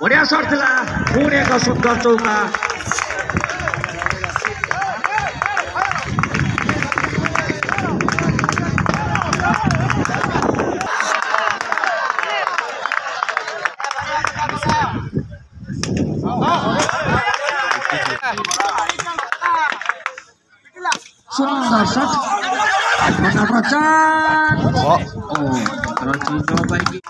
मोठ्या शॉटला पुणे कसून चौका Sudah shot. Mana percaya? Oh, oh, terlalu.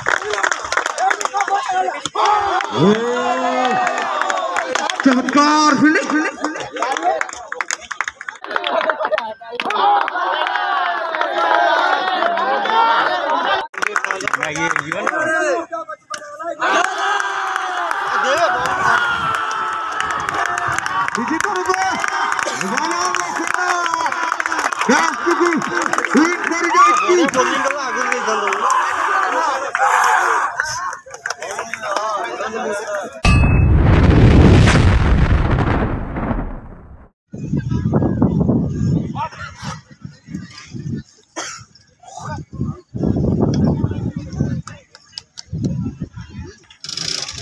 चमत्कार fielding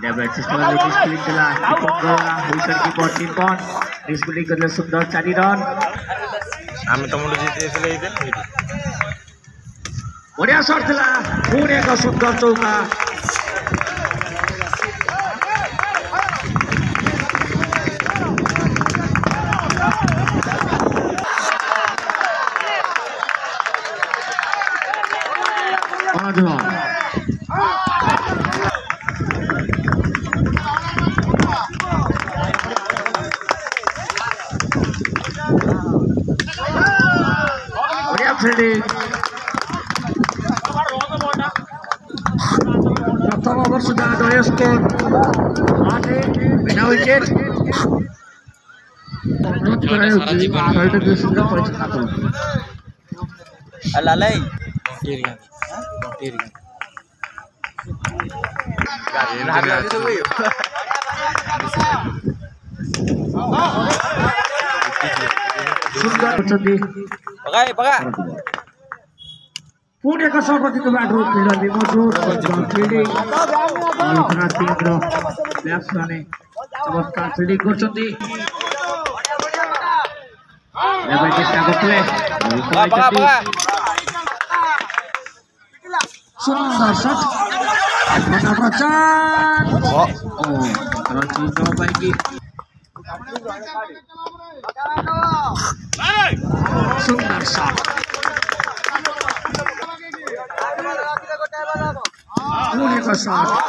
for the ball Dia bersister lagi split lah Kipong bola Wilson kipong timpon Disputing kerja sundar cari run আমি তোমার জিতে এসে এইদিন ବଢିଆ ଫିଲ୍ଡିଂ ପ୍ରଥମ ଓଭର ସୁଦ୍ଧା ଦଳୀୟ ସ୍କୋର ଆଠ ବିନା ୱିକେଟ୍ ଅନୁରୋଧ କରାଯାଉଛି ଶହେଟା ଦୁଇଶହ Pakai, pakai. Udah kesal pasti dimusuh. Jangan feeling. Ini sangat bro. Lihat nih. Coba kita feeling kurcuti. Ya baik kita ke play. Pakai, pakai. Mana percan? Oh, terus coba lagi. Jangan lupa like! सुंदर सा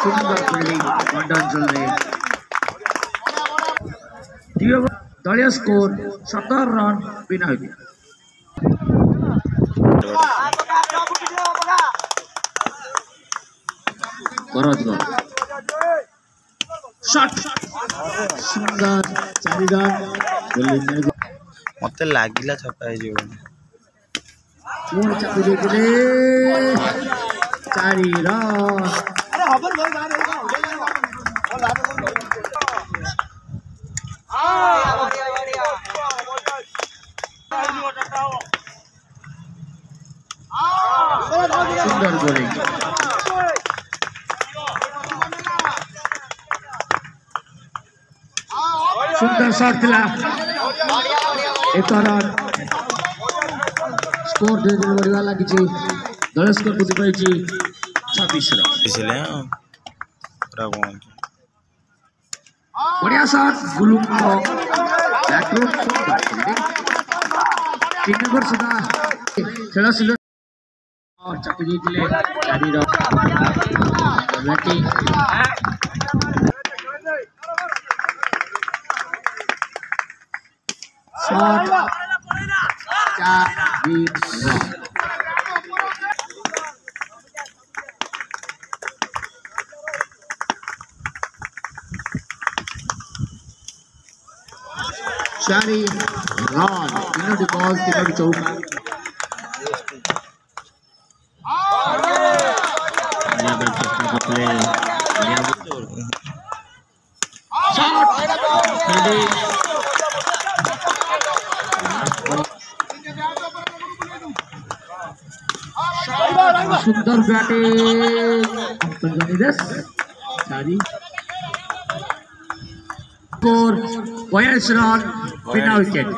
सुंदर दलिया score सत्तर run बिना सुंदर ମତେ ଲାଗିଲା ଛକା ହେଇଯିବ ଚାରି সুন্দর করে। সুন্দর শট লা ଏକ ରନ୍ ସ୍କୋର ଧୀରେ ଧୀରେ ବଢିବା ଲାଗିଛି ଦଳ ସ୍କୋର ବୃଦ୍ଧି ପାଇଛି ଛବିଶ ରନ୍ ବୁଝିଲେ ପୁରା କଣ ବଢିଆ ସଟ୍ ଗୁଲୁଙ୍କ ବ୍ୟାଟ୍ରୁ ତିନି ଓଭର ସୁଦ୍ଧା ଖେଳ ଶୀଳ ଚାପି ଦେଇଥିଲେ ଚାରିର Lord shall be you know the boss, you know the. सौ रुपया टेक दस सारी स्कोर वॉयस रन बिना विकेट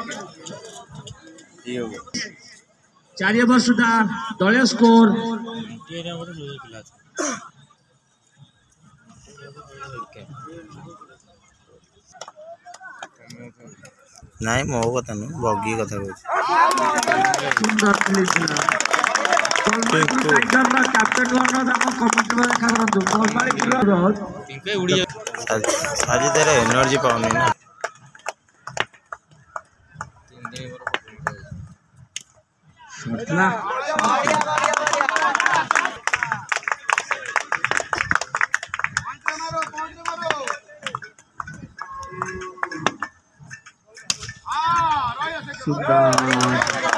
चार ओव्हर सुद्धा दोळे स्कोर नाही ମୋ କଥା ନୁହଁ ବଗି କଥା କହୁଛି সাজিদের এনার্জি পাওনি না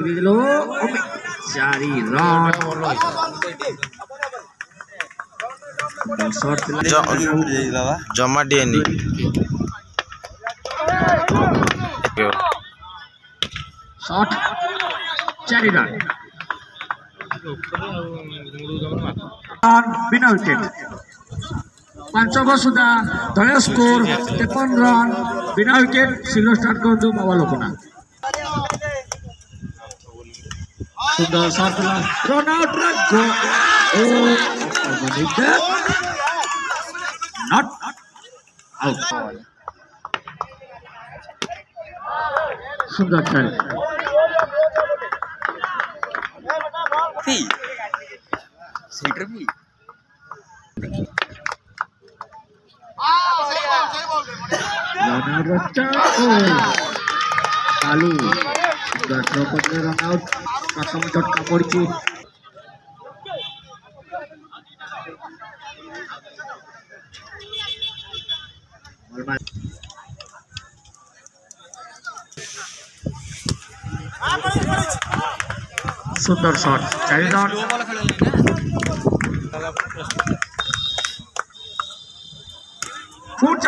ଦେଇଥିଲୁ ଚାରି ରନ୍ ସଟ୍ ଥିଲା ଜମା ଦିଏନି শট চারি রান রান বিনা উইকেট ପାଞ୍ଚ ଓଭର ସୁଦ୍ଧା ଦଳୀୟ ସ୍କୋର ତେପନ ରନ୍ বিনা উইকেট শীঘ্র স্টার্ট করন্তু বাবা লোকনা। সুন্দর খেল। Out. Maka mencoba polisi.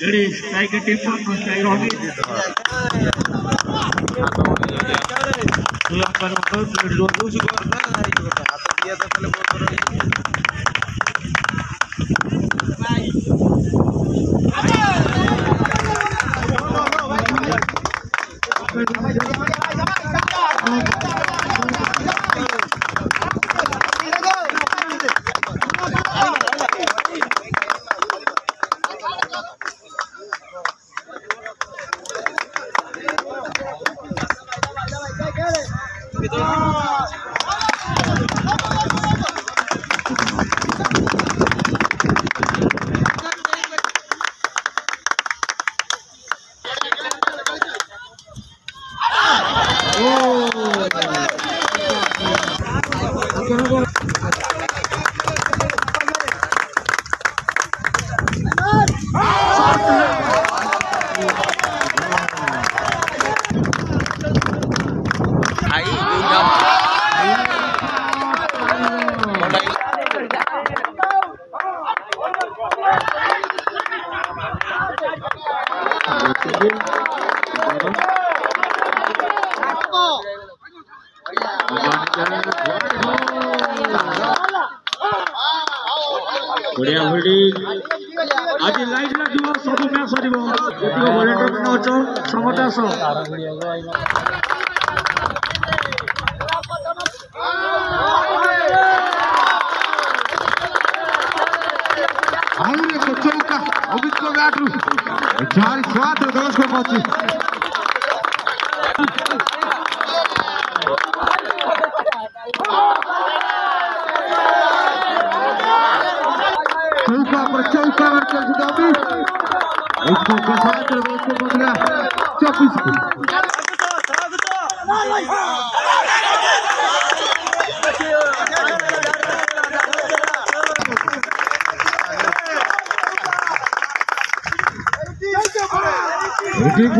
Ladies, Tiger team for first round. तो आप पर मतलब फिर जो दूसरी बार ना नहीं करता आता दिया था पहले बहुत बड़ा Thank you. 别动 kilometrów. Czarny kwater, do nas kłopoty. Słucham, przeciągka, marciarzy domy. Ucznę kwater, do nas kłopoty. Ciepły sklep. Zdrowy to, zdrowy to! Zdrowy to!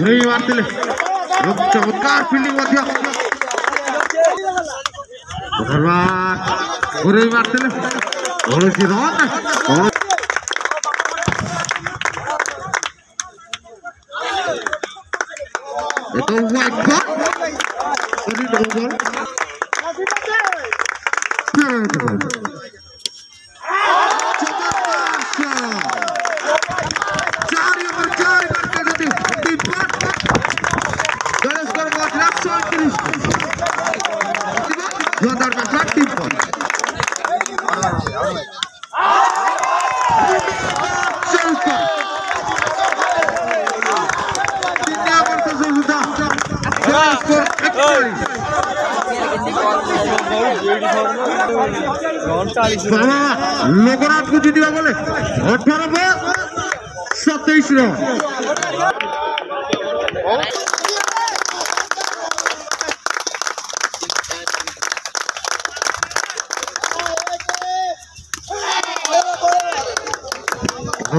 ଘୁରେଇ ମାରିଥିଲେ ଏବଂ ଚମତ୍କାର ଫିଲ୍ଡିଂ ମଧ୍ୟ ଧନ୍ୟବାଦ ଘୁରେଇ ମାରିଥିଲେ କୌଣସି ରନ୍ କୌଣସି Itu white ball. Ini no coconut কুচি দিবা বলে অঠারো সাতাইশ রান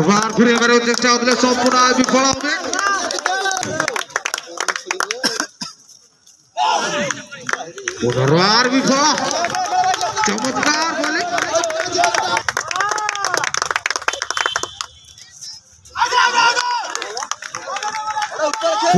बार फिर एबारे चेष्टा होते सम्पूर्ण विफल होते पुनर्वार विफल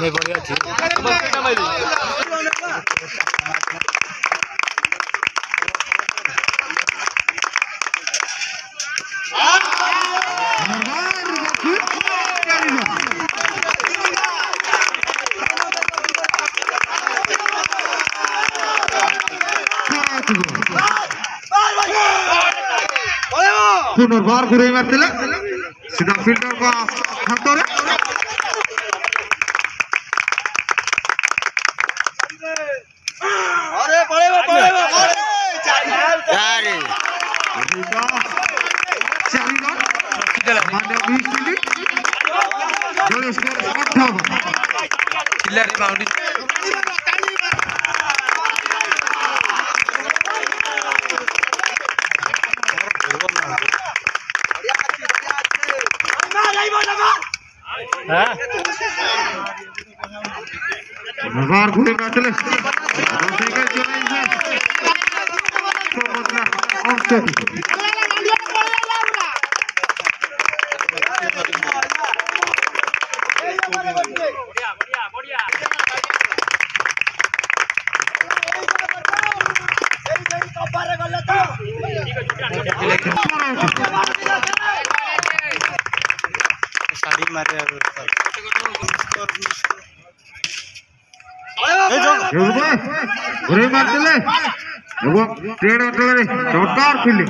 Ne var ya? Ne var ya? পুনর্বার ঘুরে মারতেলে সিধা ফিল্ডার হাতরে। আরে পড়ে हज़ार घूरे का चले। तो ठीक है चले इसे तो मतलब और क्या? মারে ঘুরে মারছিলে এবং ট্রেড অন্তরে চমৎকার ফিল্ডিং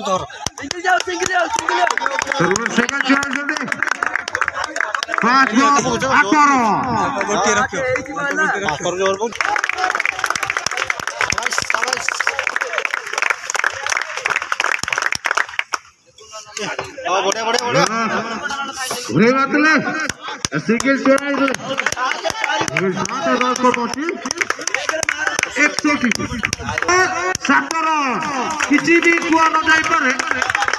ধর সিঙ্গিল যাও সিঙ্গিল যাও সিঙ্গিল যাও সেকেন্ড চলে पाँच गो अठारह बड़े बड़े बड़े घुरे बात ले सिंगल चोरा इधर सात हज़ार को पहुँची एक सौ की सत्रह किसी भी कुआ न जाई पर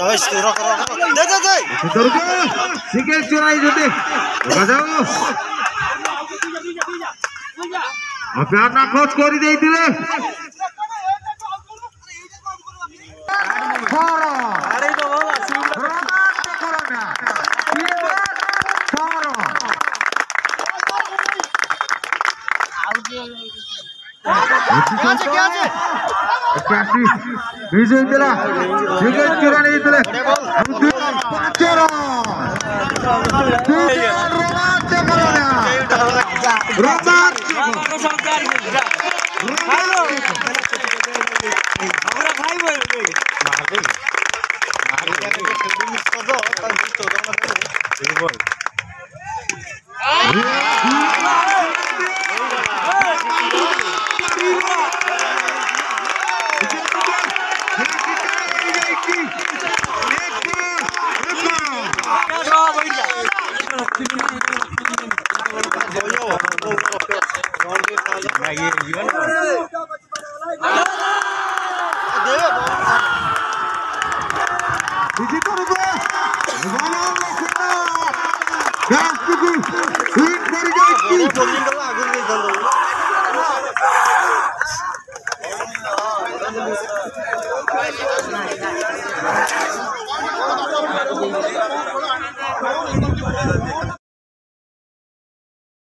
সবাই রকম শিখের চোরাই যদি আপনার না খোঁজ করে দিয়ে দিলে Thank you. 깨야지 깨야지 깨야지 뮤즈 있더라 지금 계란이 있더라 아무튼 빠져라 뮤즈 로마체 가라나 로마체 Yeah. লাগে জীবন